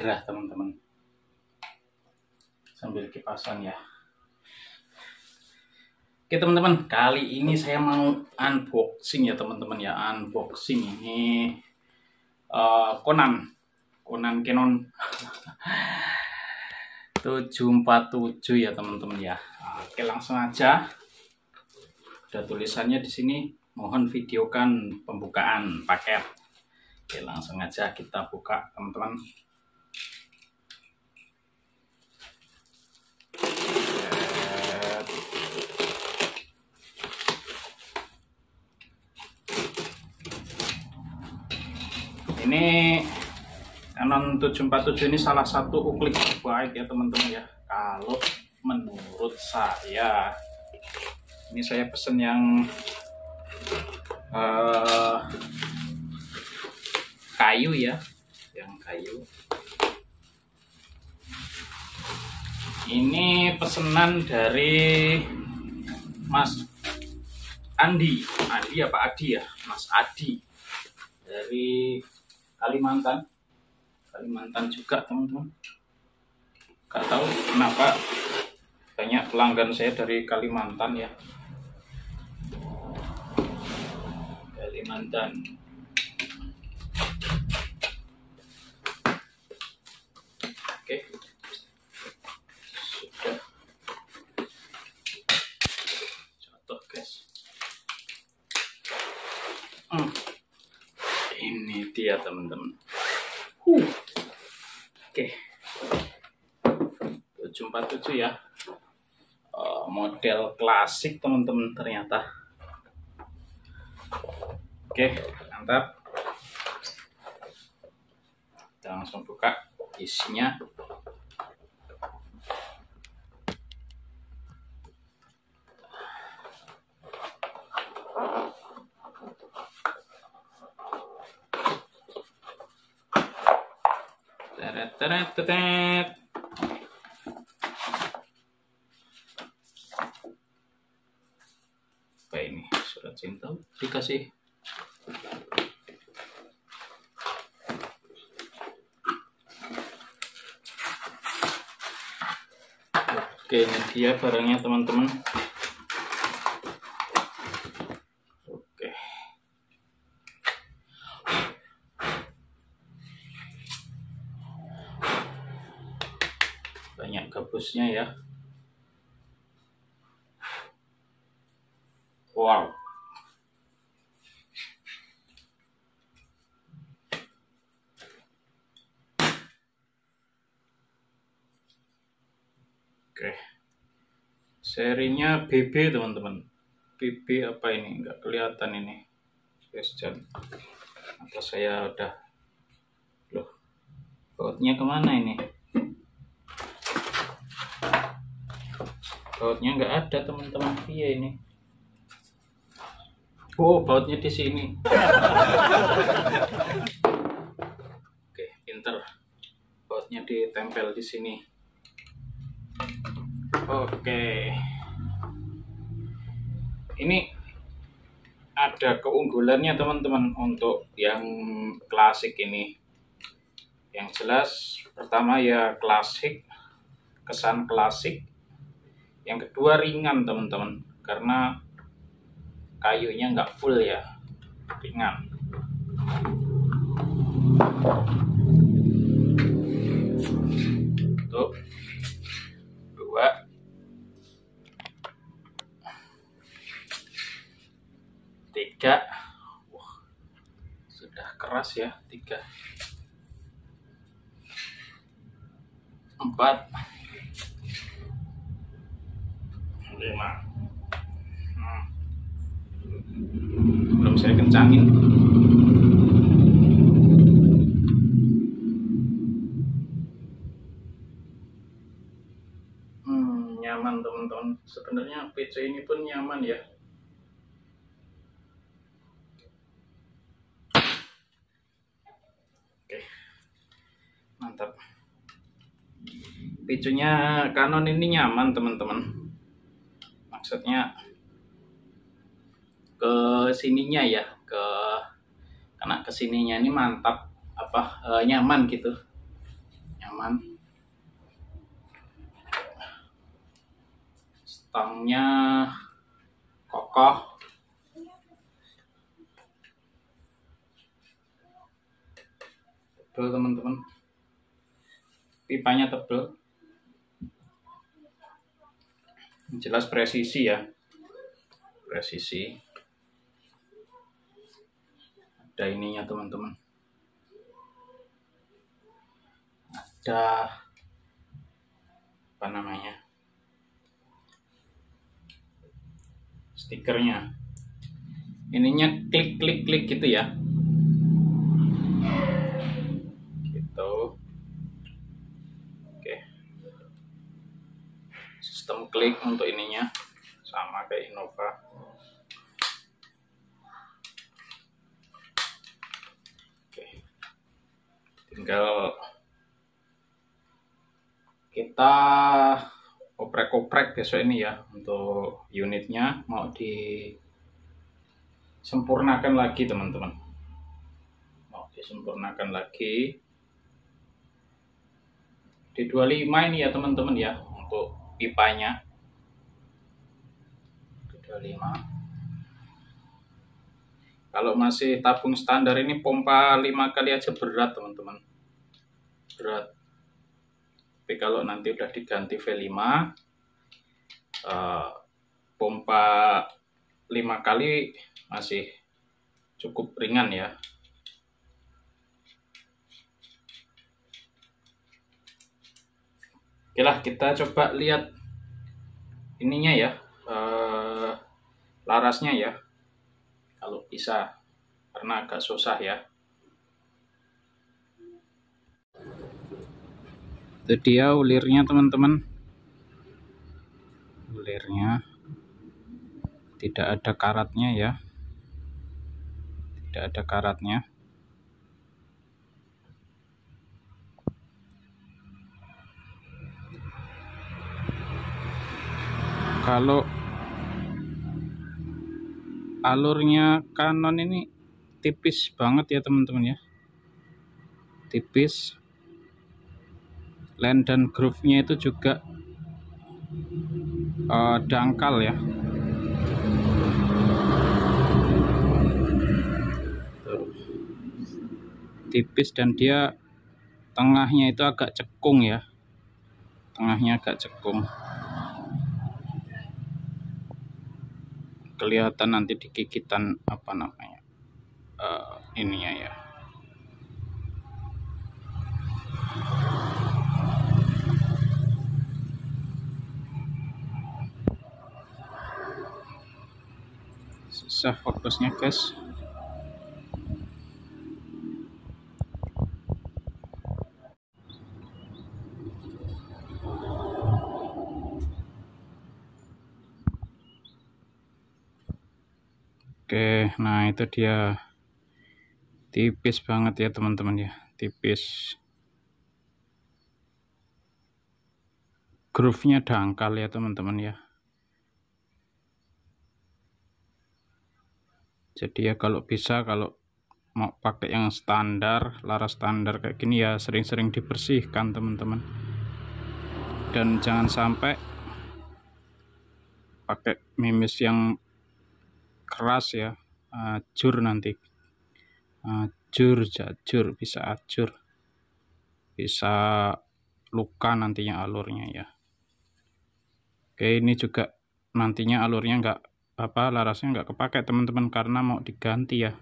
gerah teman-teman sambil kipasan ya Oke teman-teman, kali ini saya mau unboxing ya teman-teman ya, unboxing ini uh, Conan, Conan Canon 747 ya teman-teman ya. Oke langsung aja. Ada tulisannya di sini, mohon videokan pembukaan paket. Oke langsung aja kita buka teman-teman. Ini Canon 747 ini salah satu uklik terbaik ya teman-teman ya. Kalau menurut saya ini saya pesen yang uh, kayu ya. Yang kayu ini pesanan dari Mas Andi. Andi apa Adi ya? Mas Adi. Dari Kalimantan. Kalimantan juga teman-teman. Gak tahu kenapa banyak pelanggan saya dari Kalimantan ya. Kalimantan oke sudah jatuh guys hmm. Ini dia teman-teman. Uh. oke. 747 ya. Uh, model klasik teman-teman ternyata. Oke mantap. Kita langsung buka isinya Teret, teret, teret. Apa ini? Surat cinta dikasih. Oke, ini dia barangnya teman-teman. Ya. Wow. Oke. Serinya BB teman-teman. BB apa ini? Enggak kelihatan ini. Question atau saya udah loh bautnya ke mana ini bautnya nggak ada teman-teman. Iya ini. Oh bautnya di sini. Oke pinter. Bautnya ditempel di sini. Oke. Ini ada keunggulannya teman-teman untuk yang klasik ini. Yang jelas pertama ya klasik. Kesan klasik yang kedua ringan teman-teman. Karena kayunya nggak full ya. Ringan. Tuh. Dua. Tiga. Wah, sudah keras ya tiga. Empat lima belum saya kencangin. Hmm, nyaman teman-teman. Sebenarnya PC ini pun nyaman ya. Oke. Mantap. Picunya Canon ini nyaman teman-teman maksudnya ke sininya ya ke karena ke sininya ini mantap apa e, nyaman gitu. Nyaman. Stangnya kokoh. Tebel teman-teman. Pipanya tebel jelas presisi ya. Presisi. Ada ininya teman-teman. Ada apa namanya? Stikernya. Ininya klik klik klik gitu ya gitu oke sistem klik untuk ininya. Sama kayak Innova. Oke. Tinggal kita oprek-oprek besok ini ya untuk unitnya. Mau disempurnakan lagi teman-teman. Mau disempurnakan lagi. Di 25 ini ya teman-teman ya untuk pipanya di 25 kalau masih tabung standar ini pompa 5 kali aja berat teman-teman. Berat. Tapi kalau nanti udah diganti V5 uh, eh, pompa 5 kali masih cukup ringan ya oke lah kita coba lihat ininya ya uh, larasnya ya kalau bisa karena agak susah ya. Itu dia ulirnya teman-teman. Ulirnya tidak ada karatnya ya. Tidak ada karatnya kalau alurnya kanon ini tipis banget ya teman-teman ya. Tipis. Land dan groove-nya itu juga uh, dangkal ya. Tipis dan dia tengahnya itu agak cekung ya. Tengahnya agak cekung kelihatan nanti di gigitan apa namanya uh, ininya ya. Susah fokusnya guys Oke, nah itu dia tipis banget ya teman-teman ya, tipis. Groove-nya dangkal ya teman-teman ya. jadi ya kalau bisa kalau mau pakai yang standar laras standar kayak gini ya sering-sering dibersihkan teman-teman dan jangan sampai pakai mimis yang keras ya. Ajur nanti. Ajur jajur bisa ajur. Bisa luka nantinya alurnya ya. Oke ini juga nantinya alurnya enggak apa larasnya nggak kepake teman-teman karena mau diganti ya